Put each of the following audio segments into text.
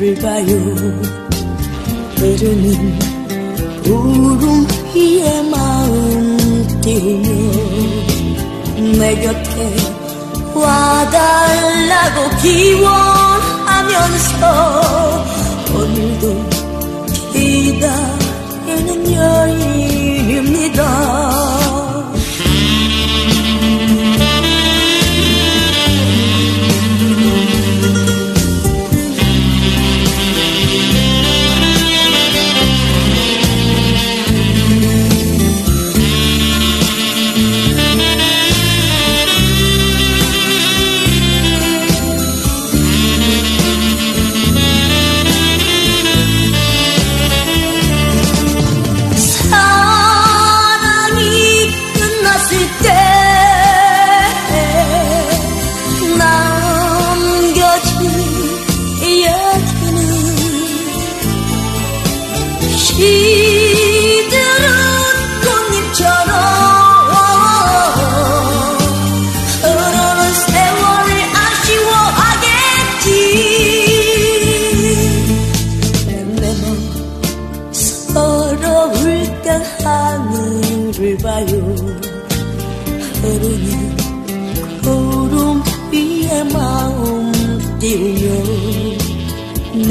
하늘을 봐요 흐르는 구름 위에 마음 띄우며 내 곁에 와달라고 기원하면서 오늘도 기다리는 여인입니다.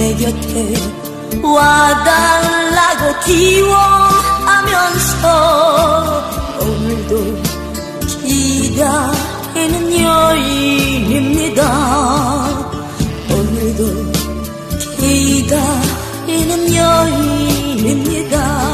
내 곁에 와달라고 기원하면서 오늘도 기다리는 여인입니다 오늘도 기다리는 여인입니다.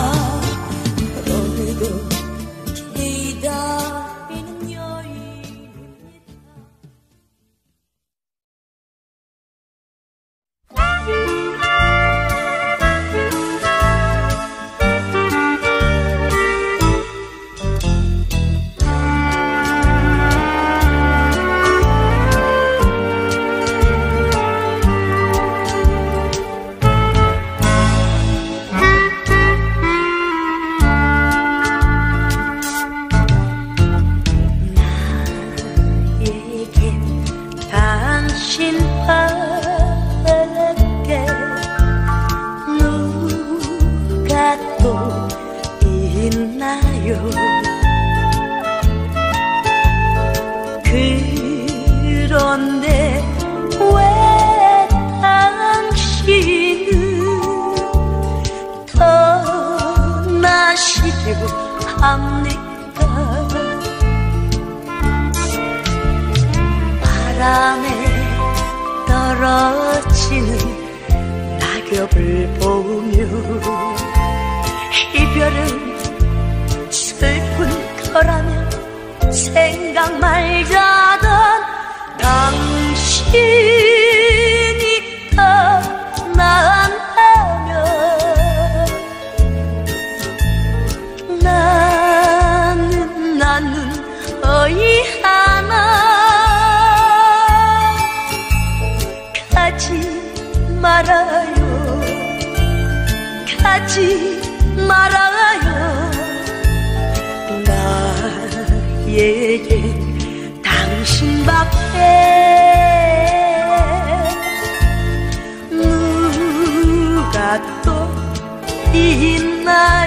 그런데 왜 당신은 떠나시려고 합니까? 바람에 떨어지는 낙엽을 보며 슬픈 거라면 생각 말자던 당신 있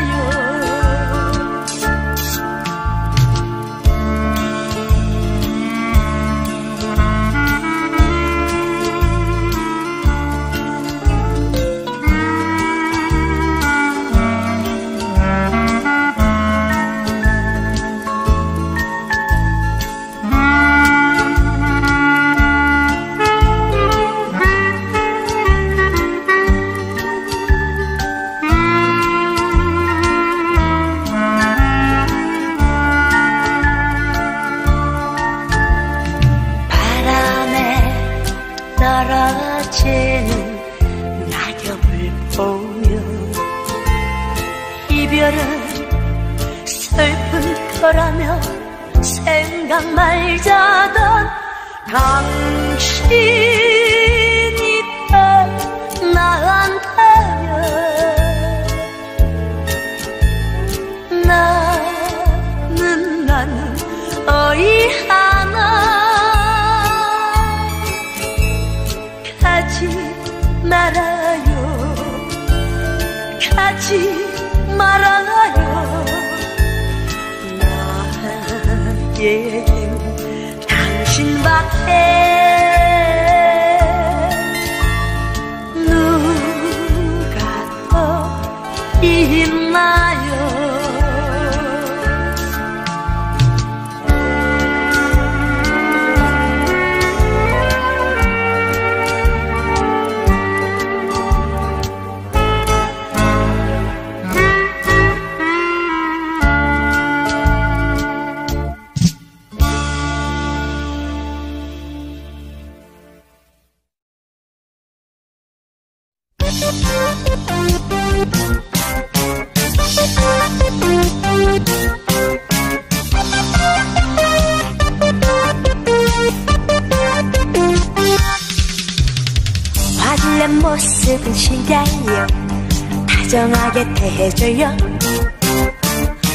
다정하게 대해줘요.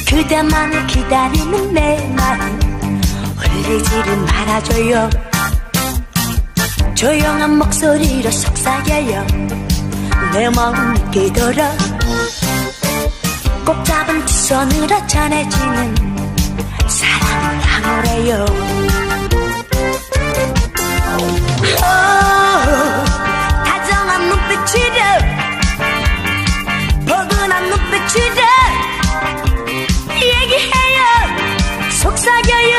그대만을 기다리는 내 마음 울리지를 말아줘요. 조용한 목소리로 속삭여요. 내 마음 느끼도록 꼭 잡은 두 손으로 전해지는 사랑을 향오래요 속삭여요.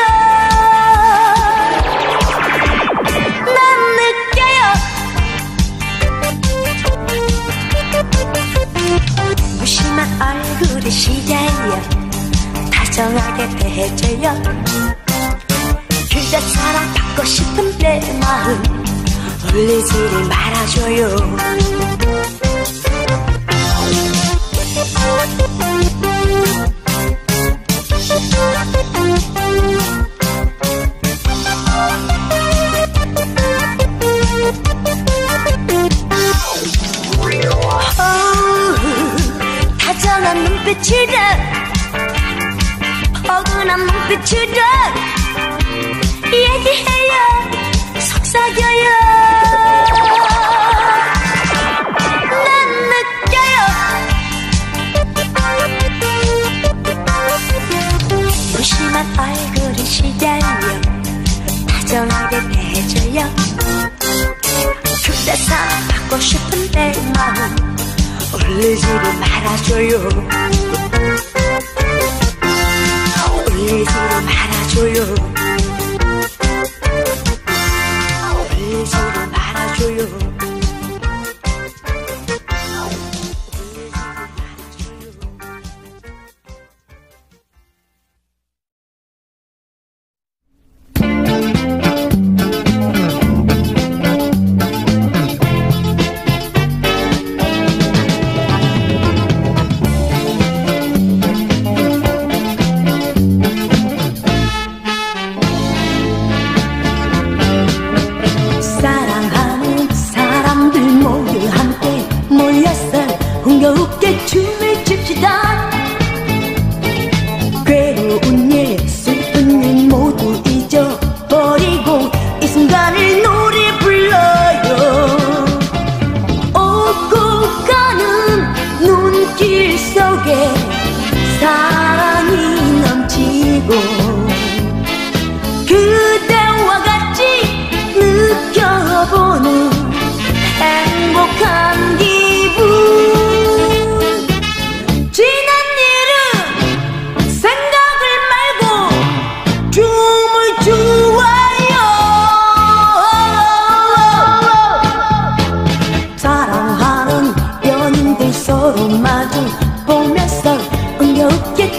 난 느껴요. 무심한 얼굴에 시달려 다정하게 대해줘요. 그대 사랑받고 싶은 내 마음 울리지를 말아줘요 눈빛으로 포근한 눈빛으로 얘기해요. 속삭여요. 난 느껴요. 무심한 얼굴이 시달려 다정하게 대해줘요. 그대 사랑받고 싶은 내 마음. 울리지를 말아줘요 울리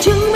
就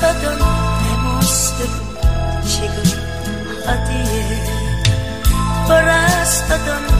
stata demostra chega a ti para stata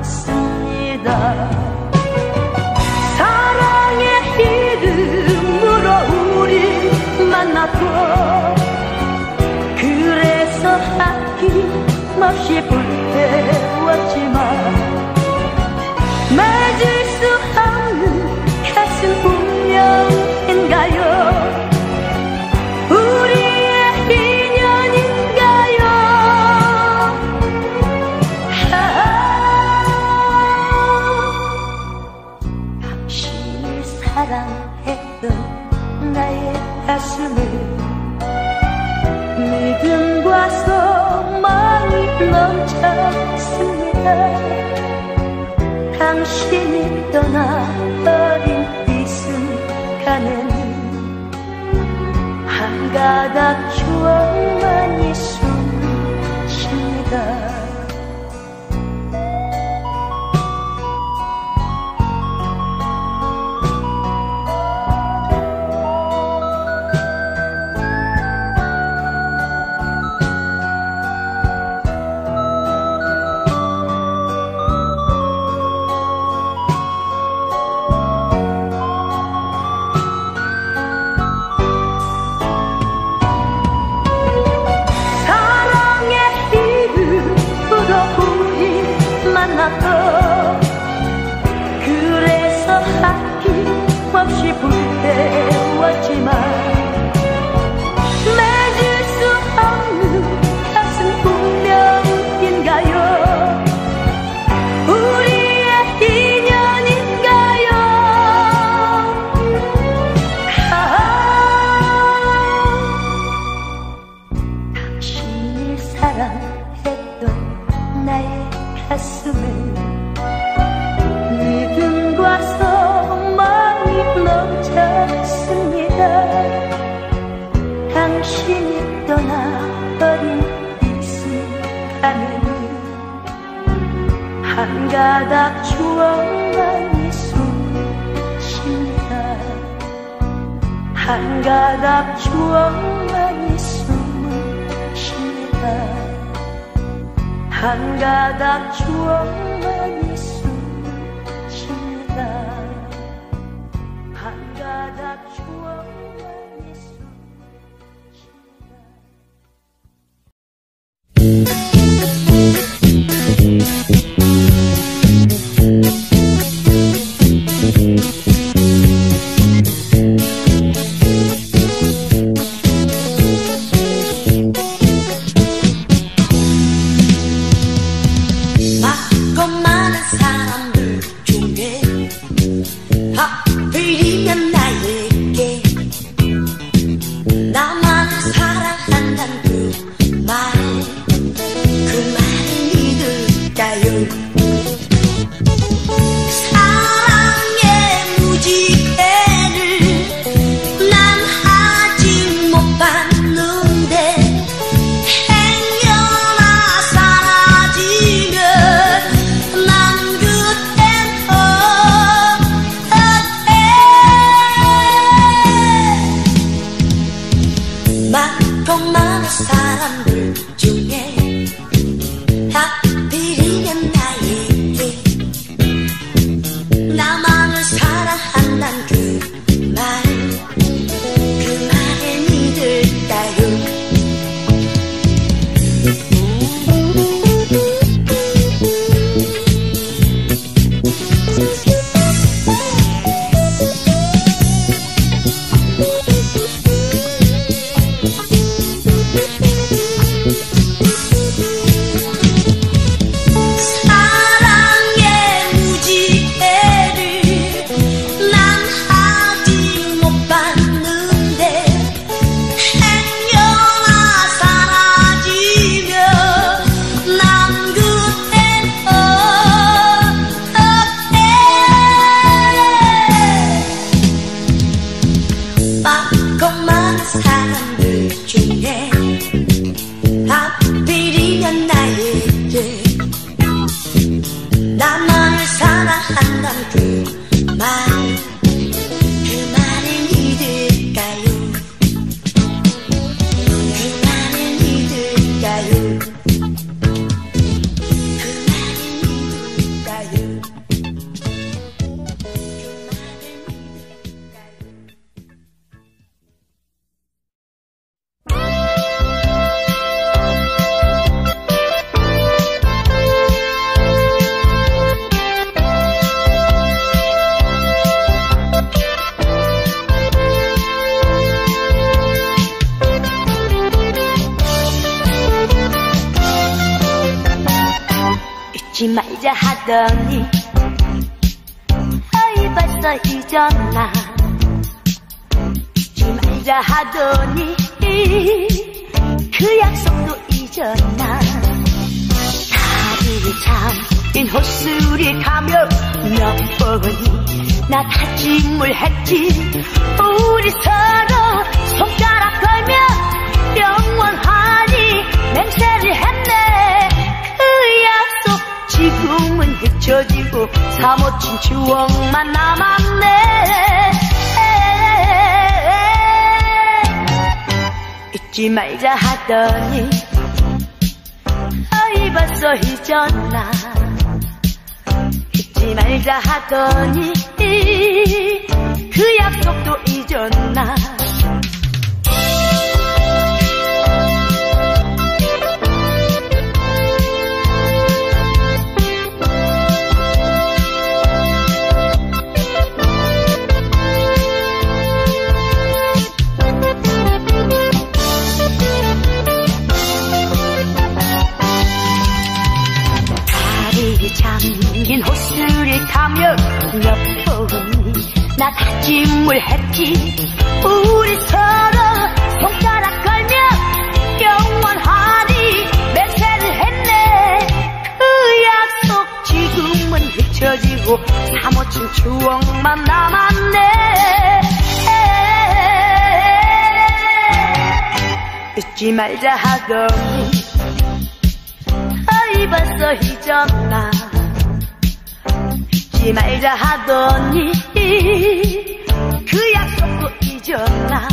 의 떠나버린 이 순간은 한 가닥 추억만 있어. 무언가의 숨을 쉬다. 한 가닥 추억 오지 말자 하더니 어이 벌써 잊었나. 오지 말자 하더니 그 약속도 잊었나. 다리 잠인 호수 를 가며 몇 번이 나 다짐을 했지. 우리 서로 손가락 걸며 영원하니 맹세를 했 잊혀지고 사모친 추억만 남았네. 잊지 말자 하더니 아이 벌써 잊었나. 잊지 말자 하더니 그 약속도 잊었나 긴 호수를 가며 몇 번이 나 다짐을 했지. 우리 서로 손가락 걸며 영원하니 맹세를 했네. 그 약속 지금은 잊혀지고 사모친 추억만 남았네. 잊지 말자 하더니 아이 벌써 잊었나 잊지 말자 하더니 그 약속도 잊었나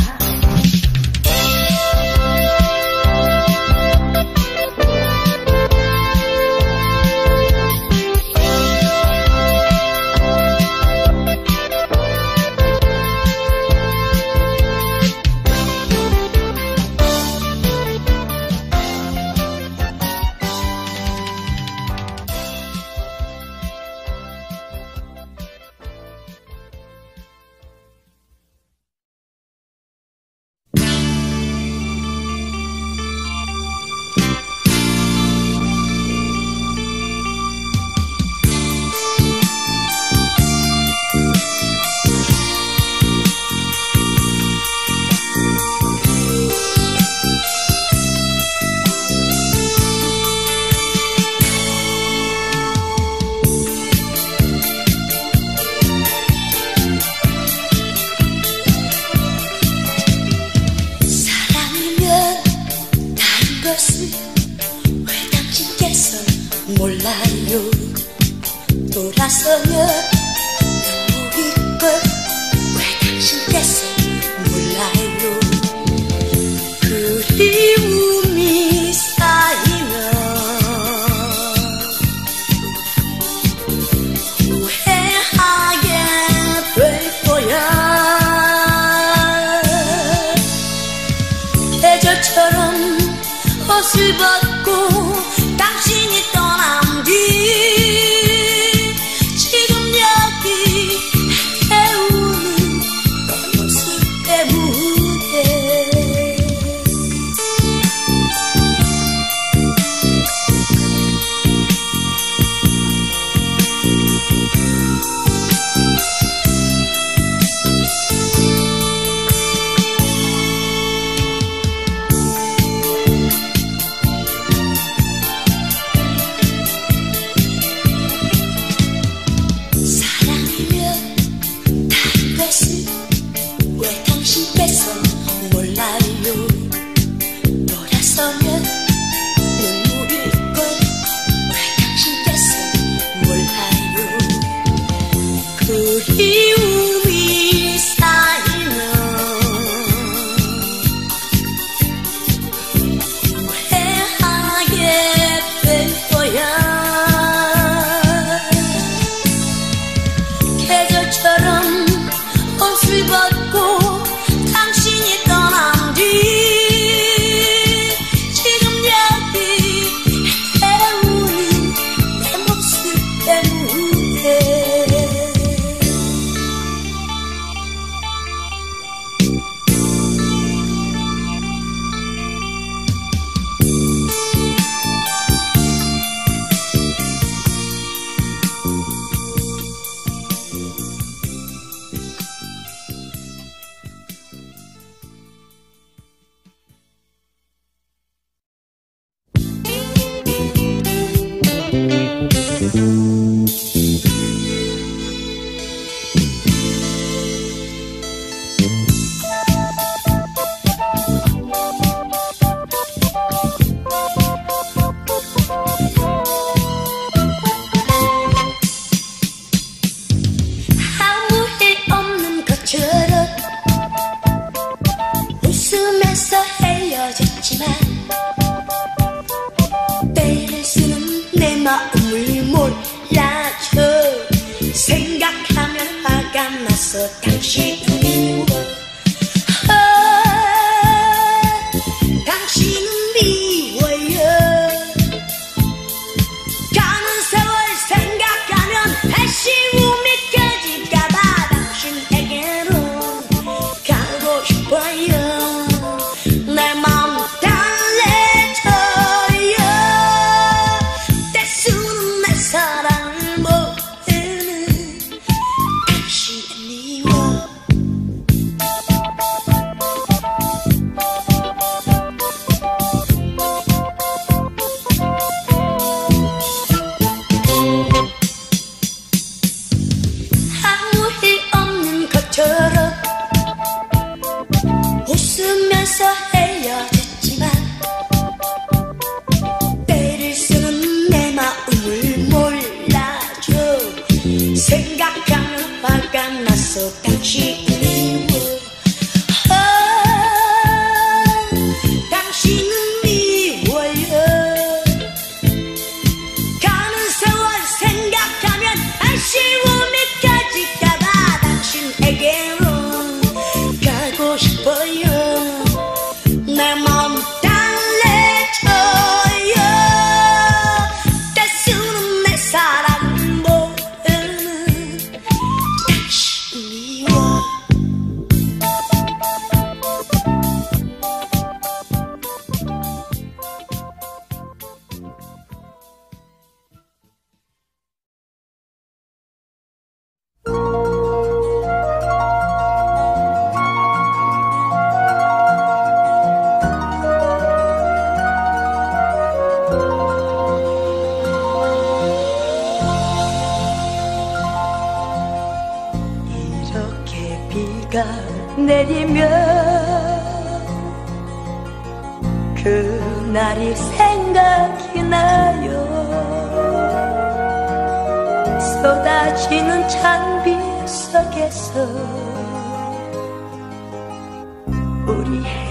na sopa antiga.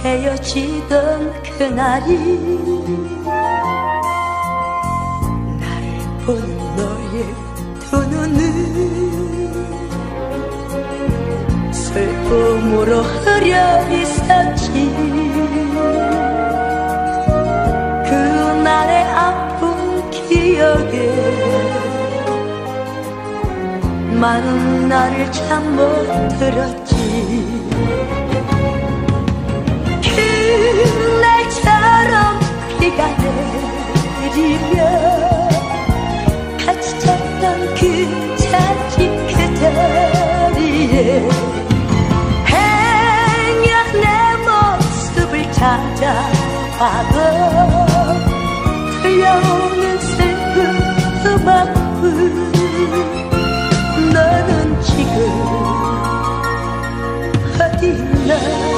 헤어지던 그날이 나를 본 너의 두 눈은 슬픔으로 흐려 있었지. 그날의 아픈 기억에 많은 나를 참 못 들었지. 시간을 며 같이 잤던 그 자리 그 자리에 행여 내 모습을 찾아봐도 들려오는 슬픈 음악은 너는 지금 어디 있나?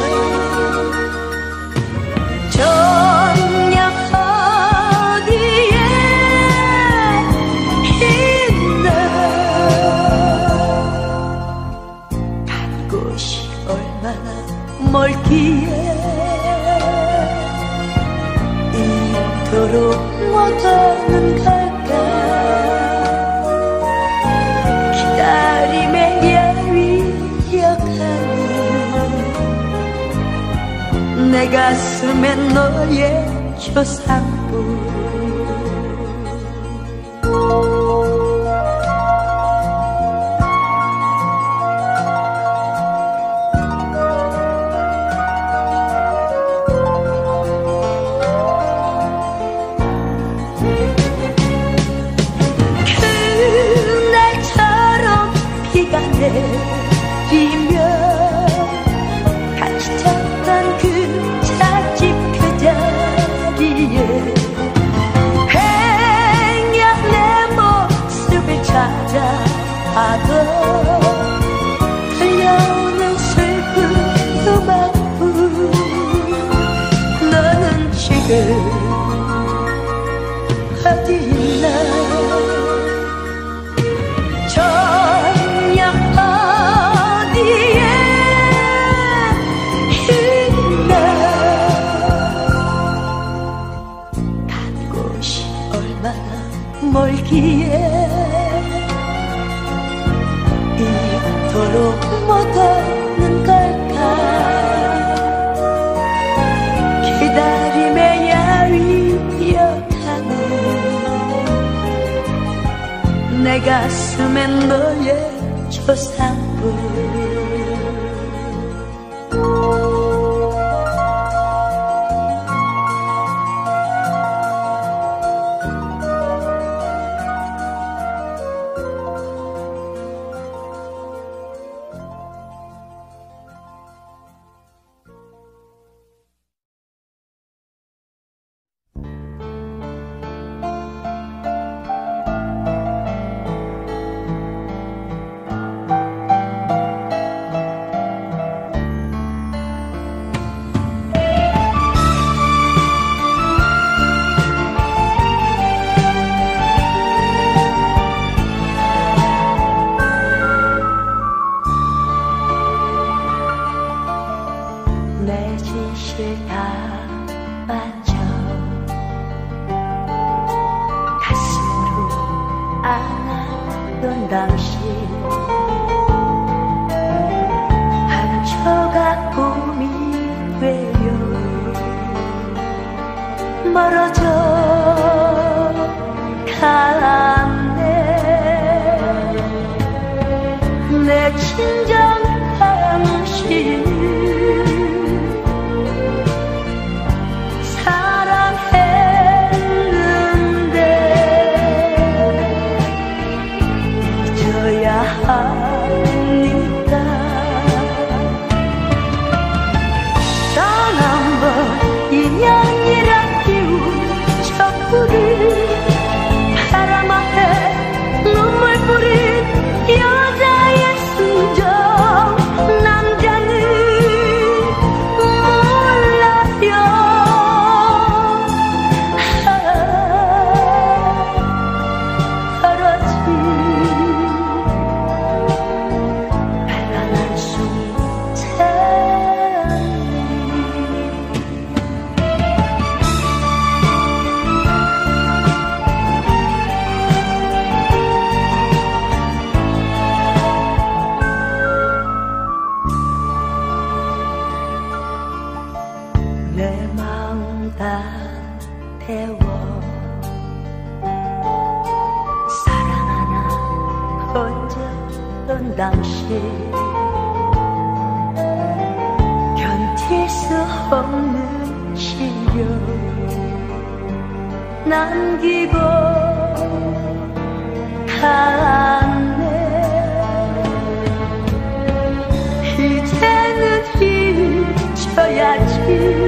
있기에 이토록 못하는 가까? 기다림의 예위 역하니 내 가슴에 너의 초상 가슴엔 너의 초상불 없는 신경 남기고 갔네. 이제는 잊어야지.